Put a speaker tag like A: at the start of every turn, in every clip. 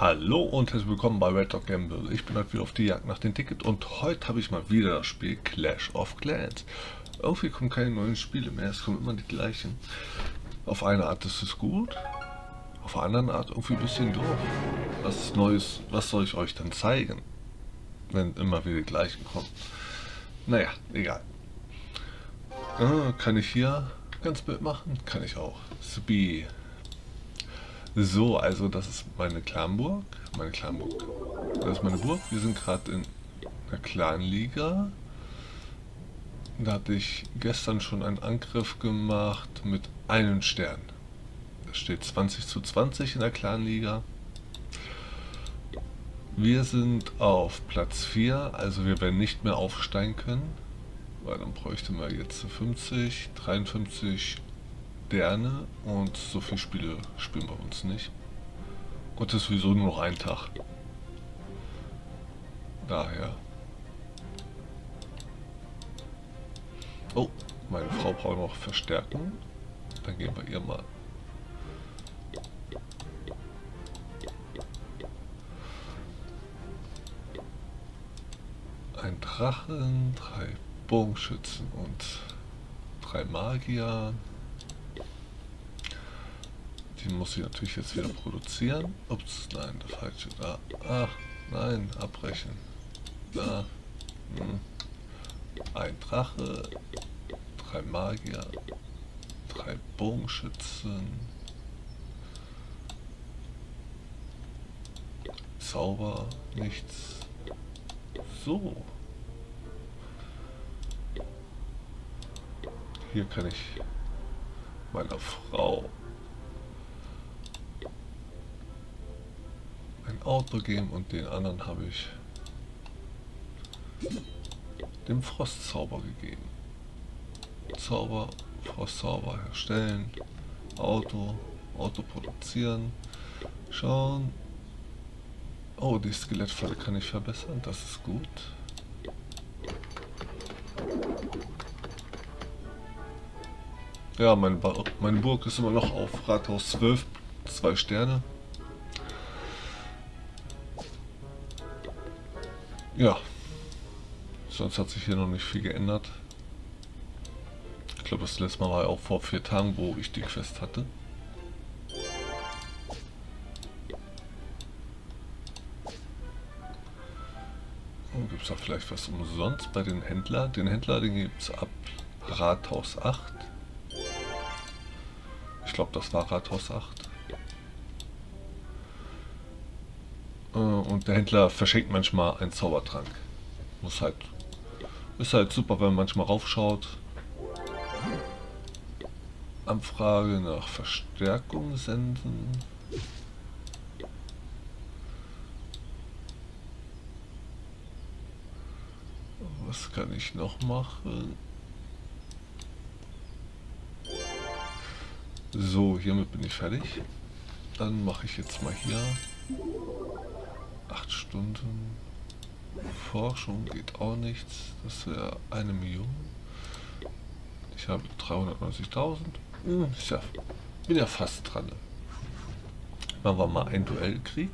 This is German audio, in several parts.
A: Hallo und herzlich willkommen bei Red Dog Gamble. Ich bin heute wieder auf die Jagd nach dem Ticket und heute habe ich mal wieder das Spiel Clash of Clans. Irgendwie kommen keine neuen Spiele mehr, es kommen immer die gleichen. Auf eine Art ist es gut, auf der anderen Art irgendwie ein bisschen doof. Was Neues, was soll ich euch dann zeigen, wenn immer wieder die gleichen kommen? Naja, egal. Äh, kann ich hier ganz Bild machen? Kann ich auch. Speed. So, also das ist meine Clanburg. Meine Clanburg. Das ist meine Burg. Wir sind gerade in der Clanliga. Da hatte ich gestern schon einen Angriff gemacht mit einem Stern. Steht 20 zu 20 in der Clanliga. Wir sind auf Platz 4, also wir werden nicht mehr aufsteigen können. Weil dann bräuchte man jetzt 50, 53 Sterne und so viele Spiele spielen wir uns nicht. Und es ist sowieso nur noch ein Tag. Daher. Oh, meine Frau braucht noch Verstärkung. Dann gehen wir ihr mal. Drachen, drei Bogenschützen und drei Magier. Die muss ich natürlich jetzt wieder produzieren. Ups, nein, der falsche. Da. Ach, nein, abbrechen. Da. Hm. Ein Drache. Drei Magier. Drei Bogenschützen. Zauber. Nichts. So. Hier kann ich meiner Frau Auto geben und den anderen habe ich dem Frostzauber gegeben. Zauber, Frostzauber herstellen, Auto, Auto produzieren, schauen. Oh, die Skelettfalle kann ich verbessern, das ist gut. Ja, mein meine Burg ist immer noch auf Rathaus 12, zwei Sterne. Ja. Sonst hat sich hier noch nicht viel geändert. Ich glaube, das letzte Mal war ja auch vor vier Tagen, wo ich die Quest hatte. Oh, gibt es da vielleicht was umsonst bei den Händlern? Den Händler, den gibt es ab Rathaus 8. Ich glaube, das war Rathaus 8. Äh, und der Händler verschenkt manchmal einen Zaubertrank. Muss halt. Ist halt super, wenn man manchmal raufschaut. Anfrage nach Verstärkung senden. Was kann ich noch machen? So, hiermit bin ich fertig. Dann mache ich jetzt mal hier Acht Stunden. Forschung geht auch nichts. Das wäre eine Million. Ich habe 390.000. Hm, ich bin ja fast dran. Machen wir mal ein Duellkrieg.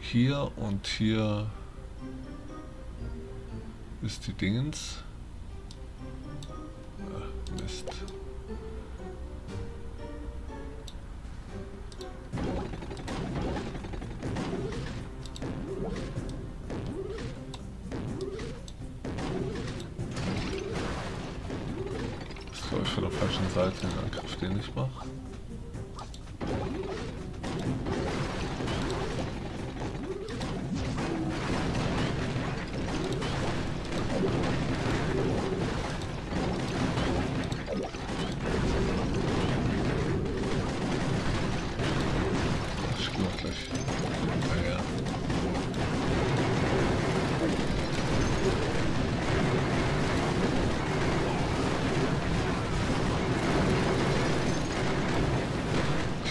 A: Hier und hier ist die Dingens. Ach, Mist. Von der falschen Seite den Angriff, den ich mache.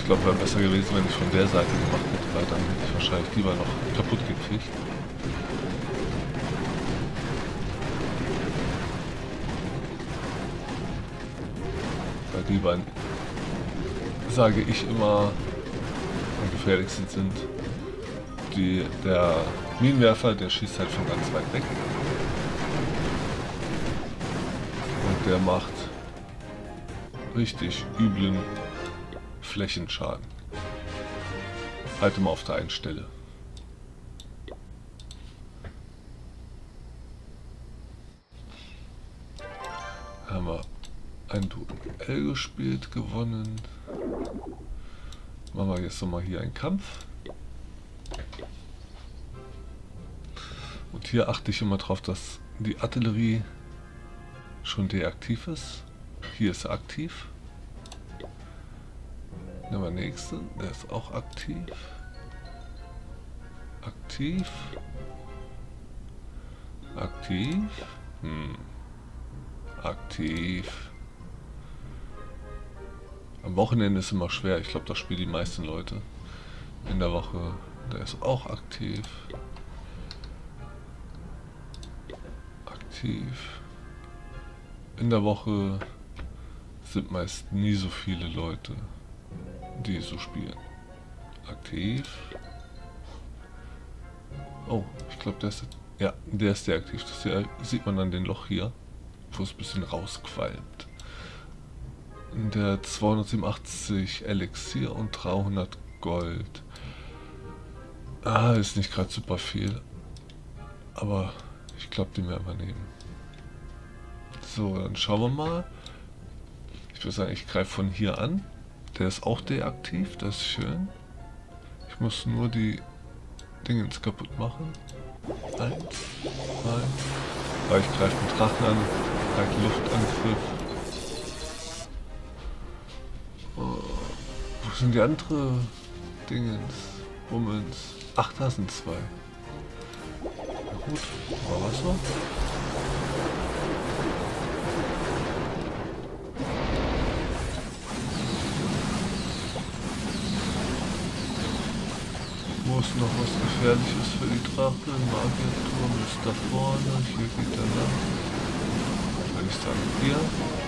A: Glaube, wäre besser gewesen, wenn ich von der Seite gemacht hätte, weil dann hätte ich wahrscheinlich lieber noch kaputt gekriegt. Weil die beiden, sage ich immer, am gefährlichsten sind. Die, der Minenwerfer, der schießt halt von ganz weit weg. Und der macht richtig üblen Flächenschaden. Halte mal auf der einen Stelle. Haben wir ein Duell gespielt, gewonnen. Machen wir jetzt nochmal hier einen Kampf. Und hier achte ich immer darauf, dass die Artillerie schon deaktiv ist. Hier ist er aktiv. Nehmen wir nächsten, der ist auch aktiv. Aktiv. Aktiv. Hm. Aktiv. Am Wochenende ist immer schwer. Ich glaube, das spielen die meisten Leute. In der Woche, der ist auch aktiv. Aktiv. In der Woche sind meist nie so viele Leute die so spielen. Aktiv. Oh, ich glaube, der ist. Ja, der ist sehr aktiv. Das hier, sieht man an den Loch hier, wo es ein bisschen rausqualmt. Der 287 Elixier und 300 Gold. Ah, ist nicht gerade super viel. Aber ich glaube, den werden wir nehmen. So, dann schauen wir mal. Ich würde sagen, ich greife von hier an. Der ist auch deaktiv, das ist schön. Ich muss nur die Dingens kaputt machen. Eins, zwei. Aber ich greife den Drachen an, halt Luftangriff. Oh, wo sind die andere Dingens? Bummens. Ach, da sind zwei. Na gut, war was so? Ist noch was Gefährliches für die Drache? Magierturm ist da vorne, hier geht er lang. Würde ich sagen, hier.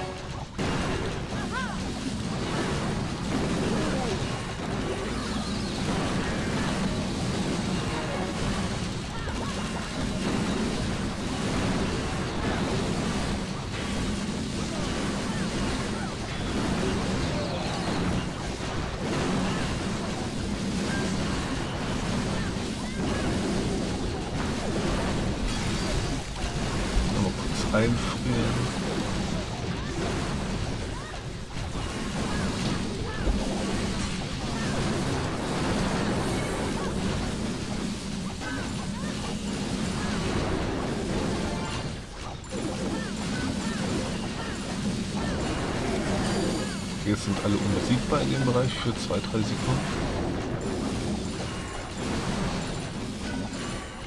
A: Einfrieren. Jetzt sind alle unbesiegbar in dem Bereich für 2-3 Sekunden.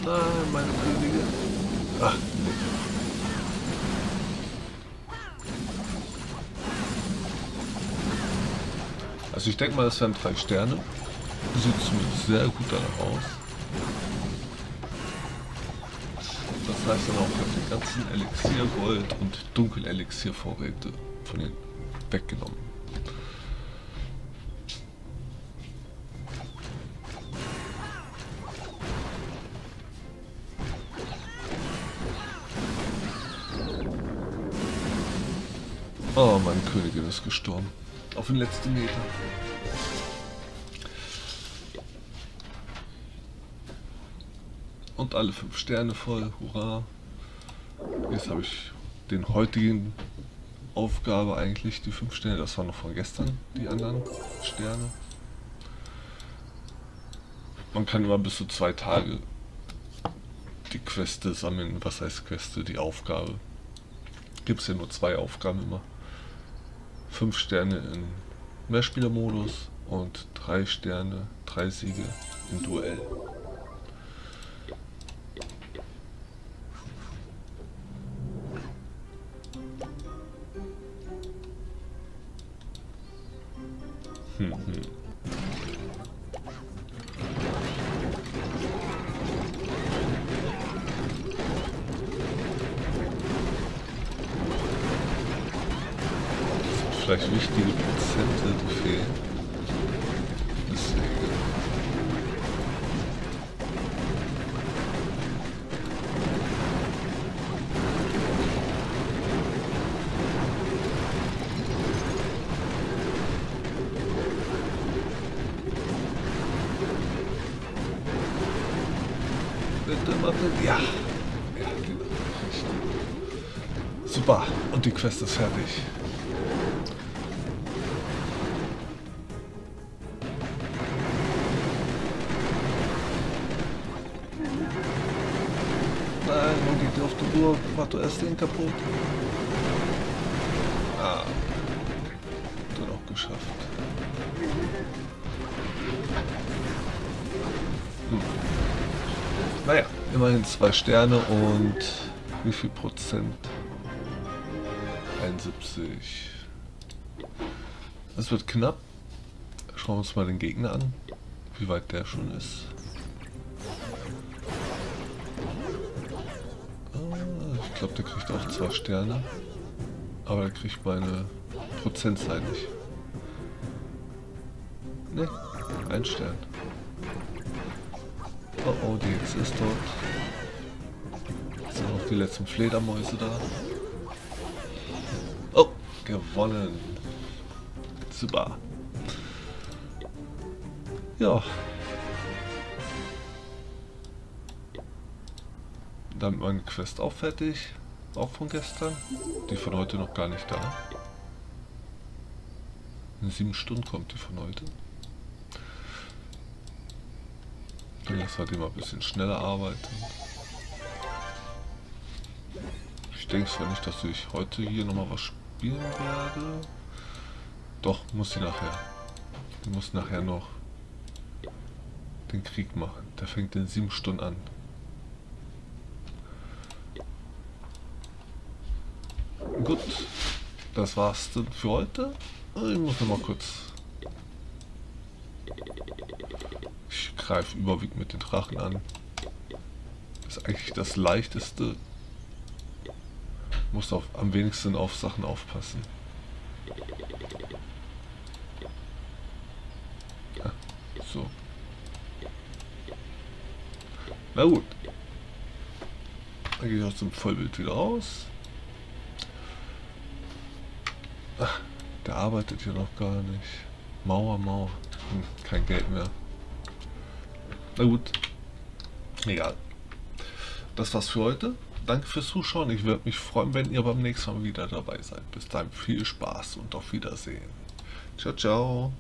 A: Nein, meine Könige. Ach, Also ich denke mal, das wären drei Sterne. Sieht zumindest sehr gut danach aus. Das heißt dann auch, ich habe die ganzen Elixier Gold und Dunkelelixier Vorräte von den weggenommen. Oh, meine Königin ist gestorben. Auf den letzten Meter. Und alle fünf Sterne voll, hurra. Jetzt habe ich den heutigen Aufgabe eigentlich, die fünf Sterne, das war noch von gestern, die anderen Sterne. Man kann immer bis zu zwei Tage die Queste sammeln. Was heißt Queste? Die Aufgabe. Gibt es ja nur zwei Aufgaben immer. 5 Sterne in Mehrspielermodus und 3 Sterne, 3 Siege im Duell. Hm, hm. Vielleicht wichtige Prozente, die fehlen. Deswegen. Ja. Ja, genau. Super. Und die Quest ist fertig. Auf die Burg. Mach du erst den kaputt. Ah. Dann auch geschafft. Hm. Naja, immerhin zwei Sterne und wie viel Prozent? 71. Es wird knapp. Schauen wir uns mal den Gegner an, wie weit der schon ist. Glaube, der kriegt auch zwei Sterne. Aber der kriegt meine Prozentzahl nicht. Ne, ein Stern. Oh oh, die Hexe ist tot. Sind noch die letzten Fledermäuse da. Oh, gewonnen. Super. Ja. Damit meine Quest auch fertig. Auch von gestern. Die von heute noch gar nicht da. In sieben Stunden kommt die von heute. Dann lassen wir die mal ein bisschen schneller arbeiten. Ich denke zwar nicht, dass ich heute hier nochmal was spielen werde. Doch, muss sie nachher. Die muss nachher noch den Krieg machen. Der fängt in sieben Stunden an. Gut, das war's dann für heute. Ich muss noch mal kurz greife überwiegend mit den Drachen an. Das ist eigentlich das leichteste. Muss auf, am wenigsten auf Sachen aufpassen. Ja, so. Na gut. Dann gehe ich aus dem Vollbild wieder raus. Ach, der arbeitet hier noch gar nicht. Mauer, Mauer. Hm, kein Geld mehr. Na gut. Egal. Das war's für heute. Danke fürs Zuschauen. Ich würde mich freuen, wenn ihr beim nächsten Mal wieder dabei seid. Bis dahin viel Spaß und auf Wiedersehen. Ciao, ciao.